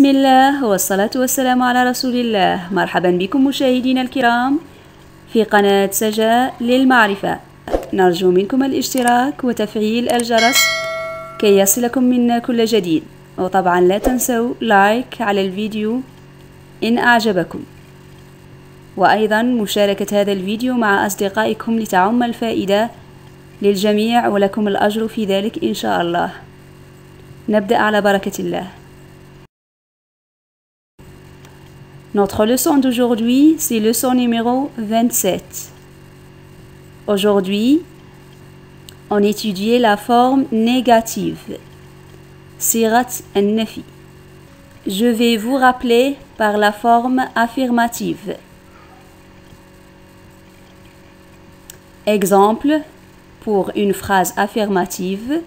بسم الله والصلاة والسلام على رسول الله. مرحبا بكم مشاهدينا الكرام في قناة سجاء للمعرفة. نرجو منكم الاشتراك وتفعيل الجرس كي يصلكم منا كل جديد. وطبعا لا تنسوا لايك على الفيديو إن أعجبكم. وأيضا مشاركة هذا الفيديو مع أصدقائكم لتعم الفائدة للجميع ولكم الأجر في ذلك إن شاء الله. نبدأ على بركة الله. Notre leçon d'aujourd'hui, c'est leçon numéro 27. Aujourd'hui, on étudiait la forme négative, sirat al-nafi. Je vais vous rappeler par la forme affirmative. Exemple, pour une phrase affirmative,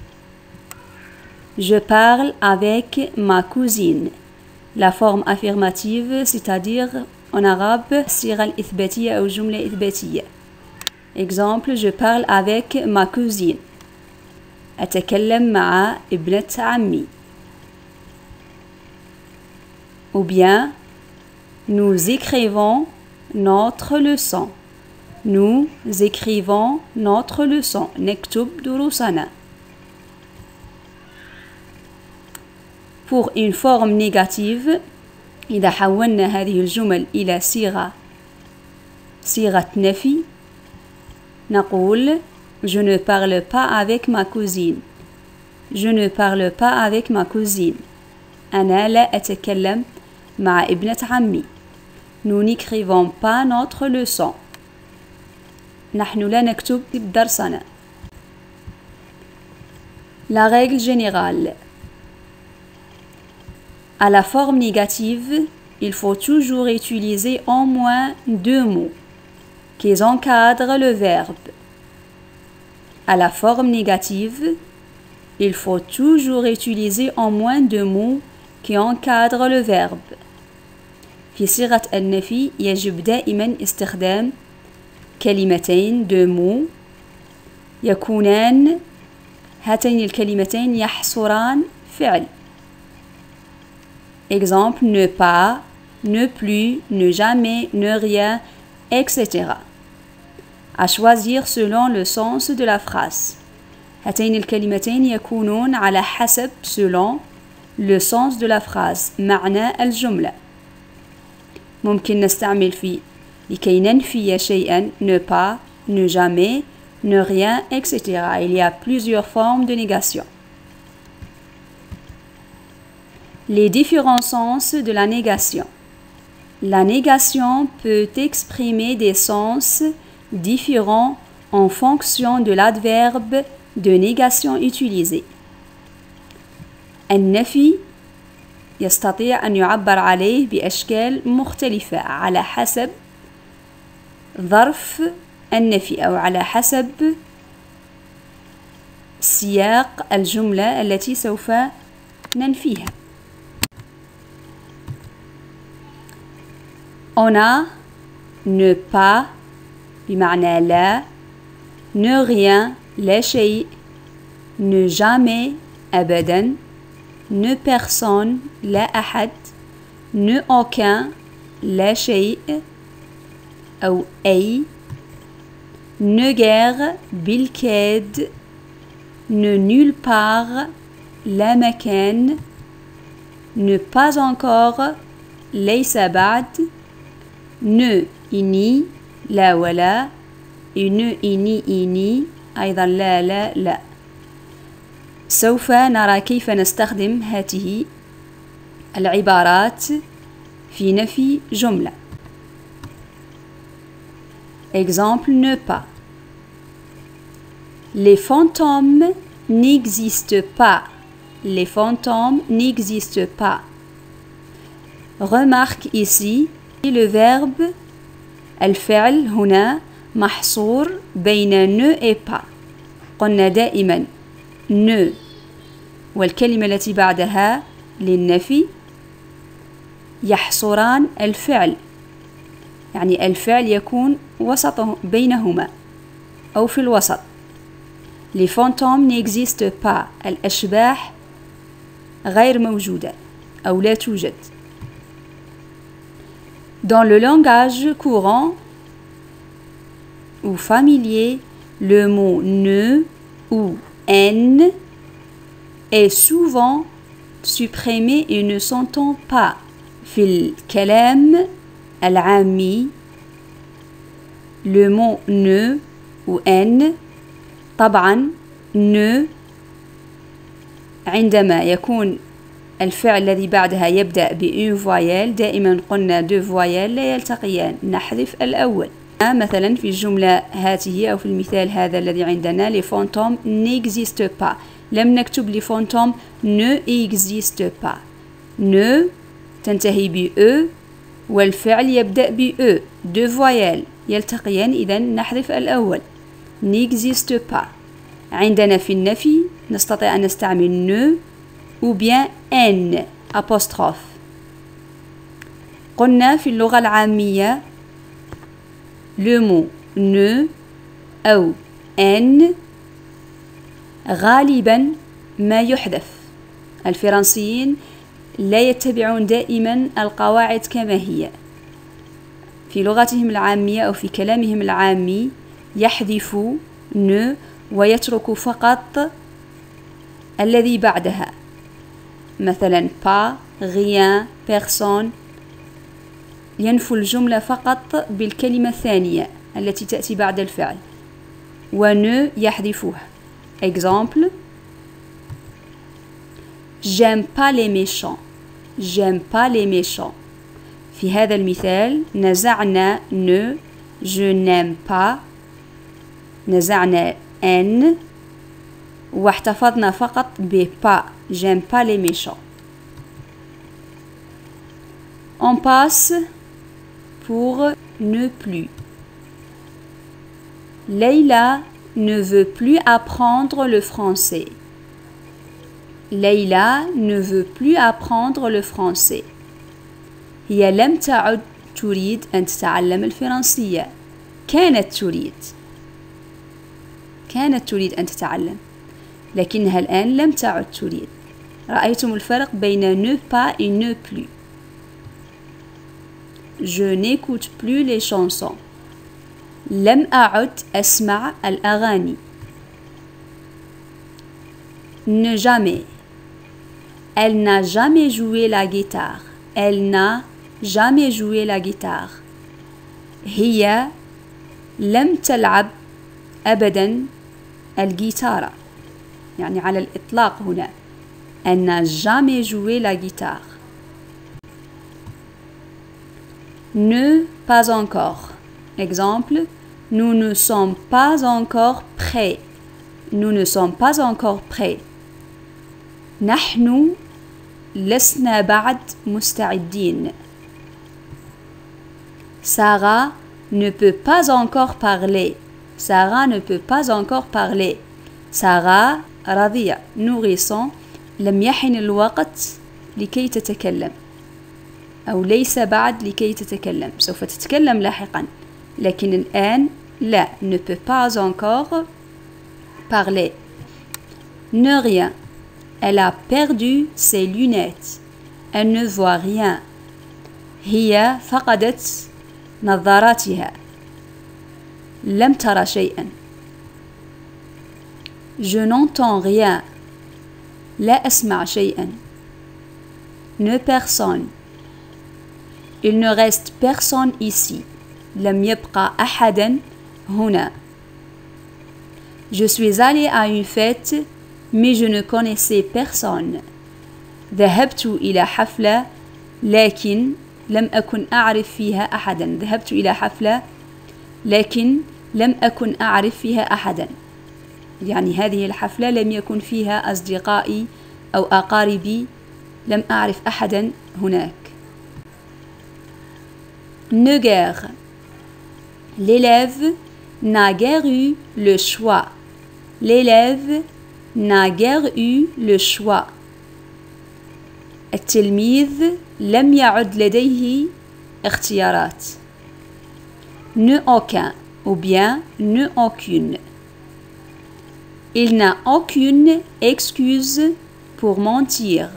je parle avec ma cousine. La forme affirmative, c'est-à-dire en arabe, sira al-ithbatiya ou jumla ithbatiya. Exemple, je parle avec ma cousine. أتكلم مع ابنة عمي. Ou bien, nous écrivons notre leçon. Nous écrivons notre leçon. نكتب دروسنا. Pour une forme négative إذا حولنا هذه الجمل إلى صيغة صيغة نفي نقول Je ne parle pas avec ma cousine. Je ne parle pas avec ma cousine. أنا لا أتكلم مع ابنة عمي. Nous n'écrivons pas notre leçon. نحن لا نكتب درسنا. La règle générale À la forme négative, il faut toujours utiliser au moins deux mots qui encadrent le verbe. À la forme négative, il faut toujours utiliser au moins deux mots qui encadrent le verbe. في صيغة النفي يجب دائما استخدام كلمتين deux mots يكونان هاتين الكلمتين يحصران فعل Exemple, ne pas, ne plus, ne jamais, ne rien, etc. À choisir selon le sens de la phrase. هاتين الكلمتين يكونون على حسب selon le sens de la phrase معنى الجملة ممكن نستعمل في لكي ننفي شيئا ne pas, ne jamais, ne rien, etc. Il y a plusieurs formes de négation. Les différents sens de la négation. La négation peut exprimer des sens différents en fonction de l'adverbe de négation utilisé. النفي يستطيع أن يعبر عليه بأشكال مختلفة على حسب ظرف النفي أو على حسب سياق الجملة التي سوف ننفيها. On a ne pas بمعنى لا ne rien لا شيء ne jamais أبدا ne personne لا أحد ne aucun لا شيء أو أي ne guère بالكاد ne nulle part لا مكان ne pas encore ليس بعد ne إني لا ولا ne إني إني أيضا لا لا لا سوف نرى كيف نستخدم هذه العبارات في نفي جملة Exemple ne pas. Les fantômes n'existent pas. Les fantômes n'existent pas. Remarque ici le verbe الفعل هنا محصور بين ne et pas. قلنا دائما ne. والكلمة التي بعدها للنفي يحصران الفعل يعني الفعل يكون وسط بينهما أو في الوسط Les fantômes n'existent pas. الأشباح غير موجودة أو لا توجد Dans le langage courant ou familier, le mot ne ou n est souvent supprimé et ne s'entend pas. في الكلام العامي le mot ne ou n طبعا ne عندما يكون الفعل الذي بعدها يبدأ ب une voyelle دائما قلنا deux voyelles لا يلتقيان نحذف الأول. مثلا في الجملة هاته أو في المثال هذا الذي عندنا les fantômes n'existent pas. لم نكتب les fantômes ne existent pas. Ne تنتهي ب e والفعل يبدأ ب e. deux voyelles يلتقيان إذا نحذف الأول. n'existent pas. عندنا في النفي نستطيع أن نستعمل ne ou bien n apostrophe. قلنا في اللغة العامية le mot ne أو n غالبا ما يحذف. الفرنسيين لا يتبعون دائما القواعد كما هي. في لغتهم العامية أو في كلامهم العامي يحذف ne ويترك فقط الذي بعدها. مثلا pas rien personne ينفو الجملة فقط بالكلمة الثانية التي تأتي بعد الفعل. ون يحذفها exemple. J'aime pas les méchants. J'aime pas les méchants. في هذا المثال نزعنا ne je n'aime pas نزعنا n واحتفظنا فقط ب pas j'aime pas les méchants on passe pour ne plus Leila ne veut plus apprendre le français Leila ne veut plus apprendre le français هي لم تعد تريد أن تتعلم الفرنسية كانت تريد كانت تريد أن تتعلم لكنها الآن لم تعد تريد رأيتم الفرق بين ne pas et ne plus Je n'écoute plus les chansons لم أعد أسمع الأغاني Ne jamais Elle n'a jamais joué la guitare. Elle n'a jamais joué la guitare. هي لم تلعب أبدا الجيتارة يعني على الإطلاق هنا Elle n'a jamais joué la guitare. Ne pas encore. Exemple, nous ne sommes pas encore prêts. Nous ne sommes pas encore prêts. نحن لسنا بعد مستعدين. Sarah ne peut pas encore parler. Sarah ne peut pas encore parler. Sarah رضيع nourrisson لم يحن الوقت لكي تتكلم أو ليس بعد لكي تتكلم. سوف تتكلم لاحقا لكن الآن لا. Ne peut pas encore parler. Ne rien. Elle a perdu ses lunettes. Elle ne voit rien. هي فقدت نظاراتها لم ترى شيئا. Je n'entends rien. لا أسمع شيئا. Ne personne. Il ne reste personne ici. لم يبقى أحدا هنا. Je suis allé à une fête mais je ne connaissais personne. ذهبت إلى حفلة لكن لم أكن أعرف فيها أحدا. ذهبت إلى حفلة لكن لم أكن أعرف فيها أحدا. يعني هذه الحفلة لم يكن فيها أصدقائي أو أقاربي لم أعرف أحدا هناك Ne guère L'élève n'a guère eu le choix. L'élève n'a guère eu le choix. التلميذ لم يعد لديه اختيارات. Ne aucun ou bien ne aucune. Il n'a aucune excuse pour mentir.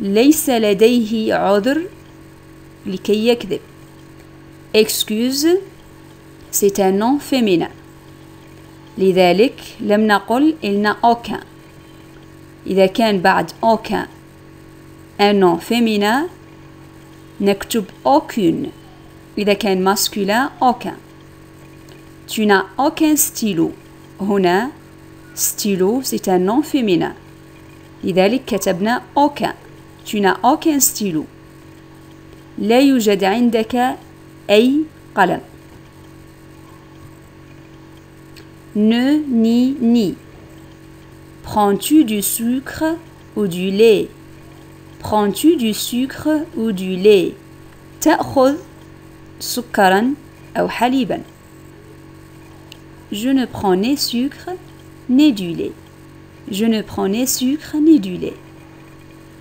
ليس لديه عذر لكي يكذب excuse c'est un nom féminin لذلك لم نقل il n'a aucun إذا كان بعد aucun un nom féminin نكتب aucune إذا كان masculin aucun tu n'as aucun stylo هنا stylo c'est un nom féminin لذلك كتبنا aucun tu n'as aucun stylo لا يوجد عندك أي قلم ne ni ni prends-tu du sucre ou du lait prends-tu du sucre ou du lait تأخذ سكرا أو حليبا Je ne prends ni sucre ni du lait. Je ne prends ni sucre ni du lait.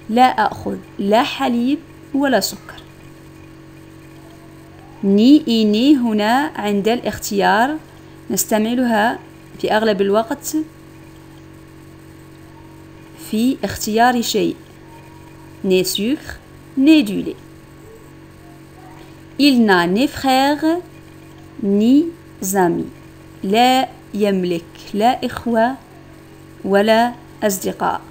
لا أخذ لا حليب ولا سكر. ني إني هنا عند الاختيار نستعملها في أغلب الوقت في اختيار شيء. Ni sucre, ni du lait. Il n'a ni frère ni amis. لا يملك لا إخوة ولا أصدقاء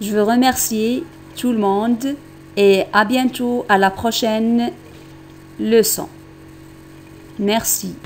Je veux remercier tout le monde et à bientôt à la prochaine leçon. Merci.